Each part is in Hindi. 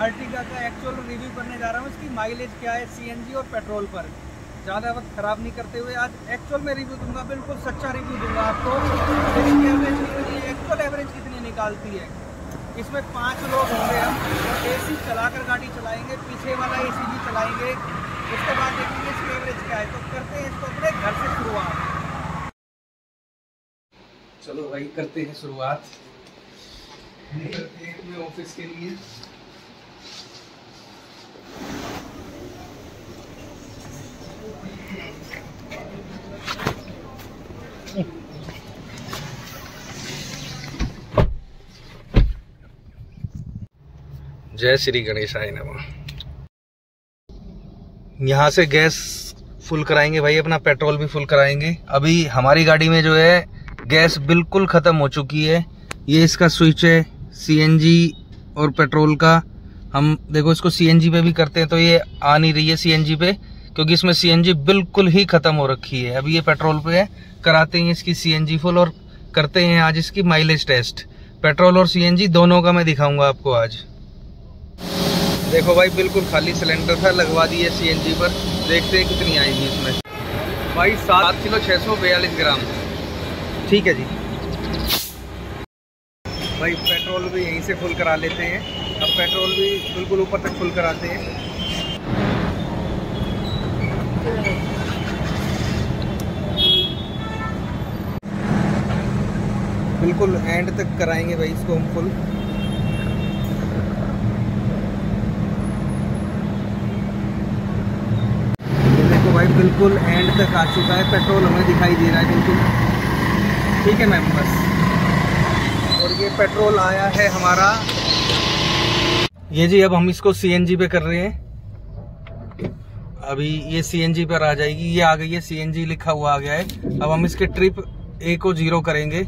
अर्टिगा का एक्चुअल रिव्यू करने जा रहा हूँ। इसकी माइलेज क्या है सीएनजी और पेट्रोल पर? ज़्यादा वक्त ख़राब नहीं करते हुए आज एक्चुअल में रिव्यू दूँगा। बिल्कुल सच्चा रिव्यू दूँगा आपको। एवरेज कितनी एक्चुअल एवरेज कितनी निकालती है? इसमें पाँच लोग होंगे हम। ए सी चलाकर गाड़ी चलाएँगे पीछे वाला एसी भी चलाएँगे। उसके बाद देखेंगे इसकी एवरेज क्या है। तो करते हैं इसको अपने घर से शुरुआत। चलो भाई करते हैं शुरुआत। निकलते हैं ऑफ़िस के लिए। जय श्री गणेश आय नमः। यहाँ से गैस फुल कराएँगे भाई, अपना पेट्रोल भी फुल कराएँगे। अभी हमारी गाड़ी में जो है, गैस बिल्कुल ख़त्म हो चुकी है। ये इसका स्विच है सीएनजी और पेट्रोल का। हम, देखो, इसको सीएनजी पे भी करते हैं तो ये आ नहीं रही है सीएनजी पे। क्योंकि इसमें सीएनजी बिल्कुल ही ख़त्म हो रखी है। अभी ये पेट्रोल पे है, कराते हैं इसकी सीएनजी फुल और करते हैं आज इसकी माइलेज टेस्ट पेट्रोल और सीएनजी दोनों का मैं दिखाऊँगा आपको आज। देखो भाई, बिल्कुल खाली सिलेंडर था, लगवा दिए सीएनजी पर। देखते हैं कितनी आएगी इसमें। भाई, सात किलो छः सौ बयालीस ग्राम। ठीक है जी। भाई, पेट्रोल भी यहीं से फुल करा लेते हैं। अब पेट्रोल भी बिल्कुल ऊपर तक फुल कराते हैं। बिल्कुल एंड तक कराएँगे भाई इसको हम फुल देखो भाई, बिल्कुल एंड तक आ चुका है। पेट्रोल हमें दिखाई दे रहा है बिल्कुल। ठीक है मैम, बस। और ये पेट्रोल आया है हमारा। ये जी, अब हम इसको सीएनजी पे कर रहे हैं। अभी ये सीएनजी पर आ जाएगी। ये आ गई है सीएनजी लिखा हुआ आ गया है। अब हम इसके ट्रिप ए को ज़ीरो करेंगे।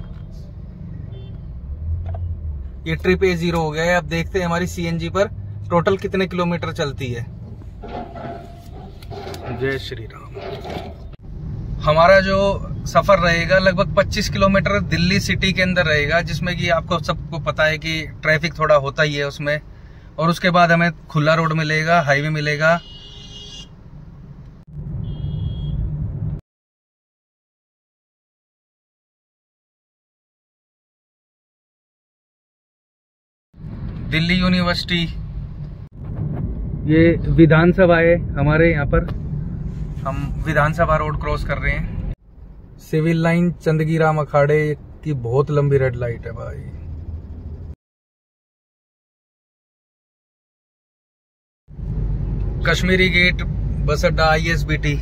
ये ट्रिप ए ज़ीरो हो गया है। अब देखते हैं हमारी सीएनजी पर टोटल कितने किलोमीटर चलती है। जय श्री राम। हमारा जो सफ़र रहेगा लगभग 25 किलोमीटर दिल्ली सिटी के अंदर रहेगा, जिसमें कि आपको सबको पता है कि ट्रैफ़िक थोड़ा होता ही है उसमें, और उसके बाद हमें खुला रोड मिलेगा, हाईवे मिलेगा दिल्ली यूनिवर्सिटी। ये विधानसभा है हमारे यहाँ पर। हम विधानसभा रोड क्रॉस कर रहे हैं। सिविल लाइन चंदगीराम अखाड़े की बहुत लंबी रेड लाइट है भाई। कश्मीरी गेट बस अड्डा I S B T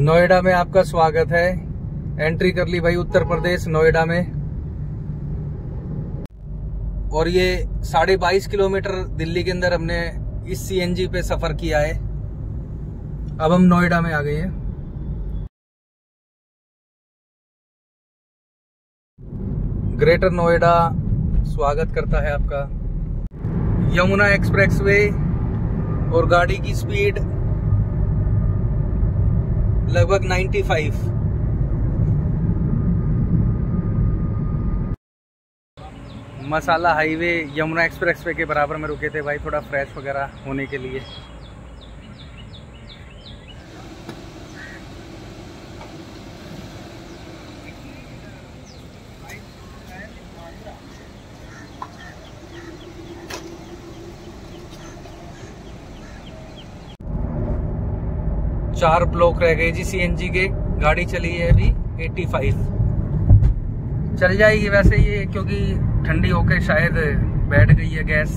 Noida में आपका स्वागत है। एंट्री कर ली भाई उत्तर प्रदेश, नोएडा में। और ये साढ़े बाईस किलोमीटर दिल्ली के अंदर हमने इस सीएनजी पे सफ़र किया है। अब हम नोएडा में आ गए हैं। ग्रेटर नोएडा स्वागत करता है आपका। यमुना एक्सप्रेसवे और गाड़ी की स्पीड लगभग 95 मसाला हाईवे यमुना एक्सप्रेस वे के बराबर में रुके थे भाई, थोड़ा फ्रेश वगैरह होने के लिए। चार ब्लॉक रह गए जी सीएनजी के। गाड़ी चली है अभी 85 चल जाएगी वैसे ये, क्योंकि ठंडी होके शायद बैठ गई है गैस।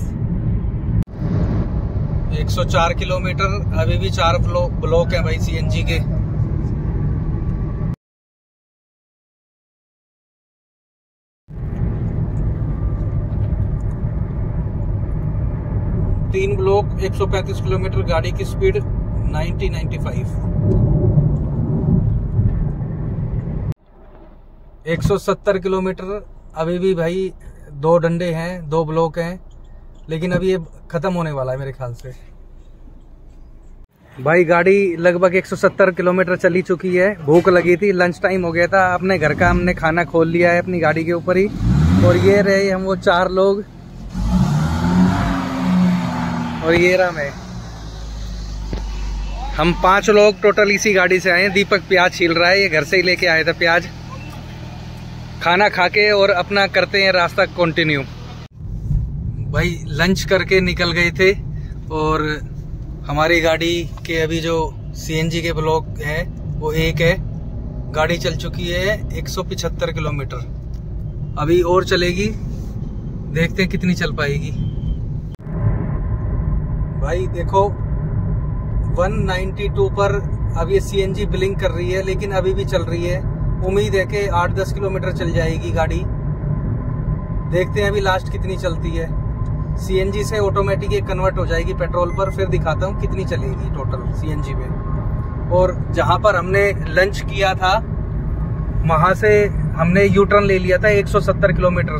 104 किलोमीटर, अभी भी चार ब्लॉक है भाई सीएनजी के। तीन ब्लॉक 135 किलोमीटर गाड़ी की स्पीड 90 95 170 किलोमीटर अभी भी भाई दो डंडे हैं, दो ब्लॉक हैं, लेकिन अभी ये खत्म होने वाला है मेरे ख्याल से। भाई गाड़ी लगभग 170 किलोमीटर चली चुकी है, भूख लगी थी लंच टाइम हो गया था, अपने घर का हमने खाना खोल लिया है अपनी गाड़ी के ऊपर ही। और ये रहे हम वो चार लोग। और ये रहा मैं। हम पाँच लोग टोटल इसी गाड़ी से आए हैं। दीपक प्याज छील रहा है, ये घर से ही लेके आए थे प्याज। खाना खा के और अपना करते हैं रास्ता कंटिन्यू भाई लंच करके निकल गए थे और हमारी गाड़ी के अभी जो सीएनजी के ब्लॉक है, वो एक है। गाड़ी चल चुकी है 175 किलोमीटर। अभी और चलेगी, देखते हैं कितनी चल पाएगी। भाई, देखो 192 पर अब ये सीएनजी बिलिंग कर रही है, लेकिन अभी भी चल रही है। उम्मीद है कि 8-10 किलोमीटर चल जाएगी गाड़ी। देखते हैं अभी लास्ट कितनी चलती है। सीएनजी से ऑटोमेटिक ये कन्वर्ट हो जाएगी पेट्रोल पर, फिर दिखाता हूँ कितनी चलेगी टोटल सीएनजी में। और जहाँ पर हमने लंच किया था, वहाँ से हमने यू टर्न ले लिया था 170 किलोमीटर।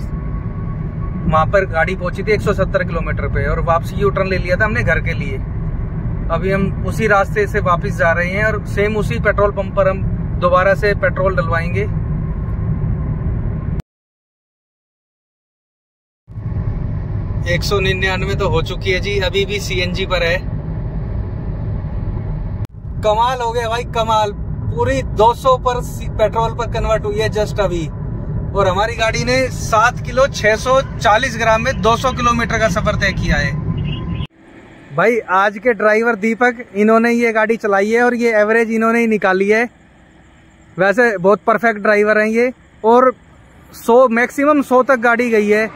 वहाँ पर गाड़ी पहुँची थी 170 किलोमीटर पे, और वापसी यू टर्न ले लिया था हमने घर के लिए। अभी हम उसी रास्ते से वापस जा रहे हैं और सेम उसी पेट्रोल पंप पर हम दोबारा से पेट्रोल डलवाएँगे। एक सौ निन्यानवे तो हो चुकी है जी, अभी भी सीएनजी पर है। कमाल हो गया भाई, कमाल। पूरी 200 पर पेट्रोल पर कन्वर्ट हुई है जस्ट अभी। और हमारी गाड़ी ने 7 किलो 640 ग्राम में 200 किलोमीटर का सफ़र तय किया है। भाई, आज के ड्राइवर दीपक, इन्होंने ये गाड़ी चलाई है और ये एवरेज इन्होंने ही निकाली है। वैसे बहुत परफेक्ट ड्राइवर हैं ये। और 100 मैक्सिमम 100 तक गाड़ी गई है।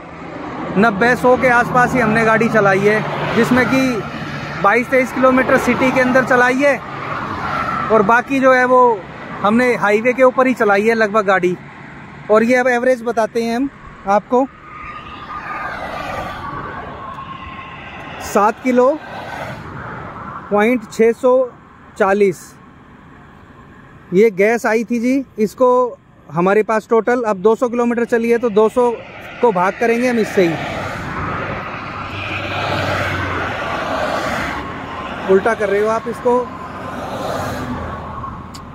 नब्बे, सौ के आसपास ही हमने गाड़ी चलाई है, जिसमें कि बाईस, तेईस किलोमीटर सिटी के अंदर चलाई है। और बाकी जो है वो हमने हाईवे के ऊपर ही चलाई है लगभग गाड़ी। और ये अब एवरेज बताते हैं हम आपको। सात किलो पॉइंट छः सौ चालीस। ये गैस आई थी जी, इसको हमारे पास टोटल अब 200 किलोमीटर चली है तो 200 को भाग करेंगे हम इससे ही। उल्टा कर रहे हो आप इसको।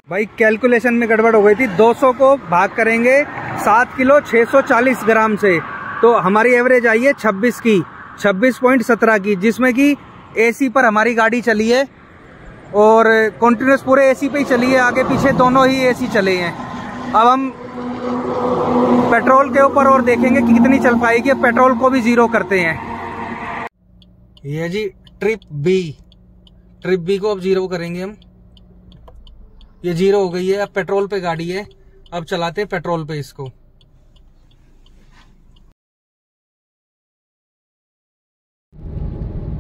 भाई, कैलकुलेशन में गड़बड़ हो गई थी 200 को भाग करेंगे सात किलो 640 ग्राम से। तो हमारी एवरेज आई है 26 की 26.17 की, जिसमें कि एसी पर हमारी गाड़ी चली है और कॉन्टिन्यूस पूरे एसी पे ही चली है। आगे पीछे दोनों ही एसी चले हैं। अब हम पेट्रोल के ऊपर और देखेंगे कि कितनी चल पाएगी। अब पेट्रोल को भी ज़ीरो करते हैं। ये जी ट्रिप बी ट्रिप बी को अब ज़ीरो करेंगे हम। ये ज़ीरो हो गई है। अब पेट्रोल पे गाड़ी है। अब चलाते हैं पेट्रोल पे इसको।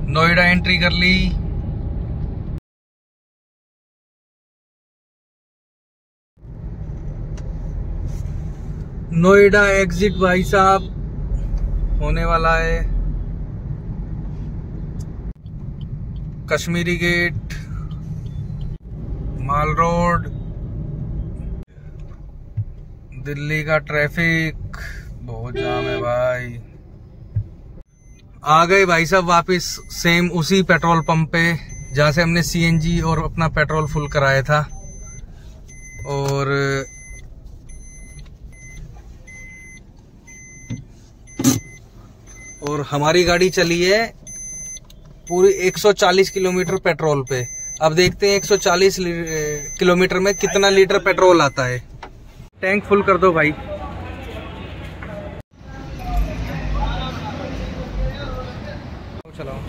नोएडा एंट्री कर ली। नोएडा एग्जिट भाई साहब, होने वाला है। Kashmiri Gate, Mall Road, Delhi का ट्रैफ़िक, बहुत जाम है भाई। आ गए भाई साहब वापस सेम उसी पेट्रोल पंप पे, जहाँ से हमने सीएनजी और अपना पेट्रोल फुल कराया था। और और हमारी गाड़ी चली है पूरी 140 किलोमीटर पेट्रोल पे। अब देखते हैं 140 किलोमीटर में कितना लीटर पेट्रोल आता है। टैंक फुल कर दो भाई चलाओ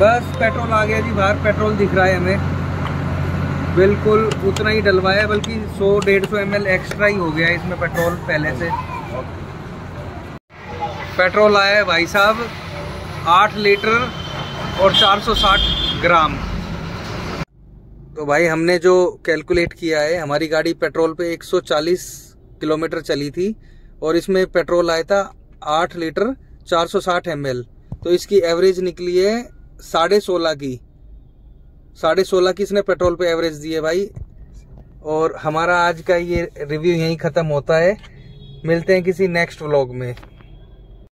बस पेट्रोल आ गया जी, बाहर पेट्रोल दिख रहा है हमें। बिल्कुल उतना ही डलवाया, बल्कि 100 डेढ़ सौ एम एक्स्ट्रा ही हो गया इसमें पेट्रोल पहले से। पेट्रोल आया है भाई साहब 8 लीटर और 460 ग्राम। तो भाई हमने जो कैलकुलेट किया है, हमारी गाड़ी पेट्रोल पे 140 किलोमीटर चली थी, और इसमें पेट्रोल आया था 8 लीटर 460 एमएल तो इसकी एवरेज निकली है साढ़े सोलह की। साढ़े सोलह की इसने पेट्रोल पे एवरेज दी है भाई। और हमारा आज का ये रिव्यू यहीं ख़त्म होता है। मिलते हैं किसी नेक्स्ट व्लॉग में।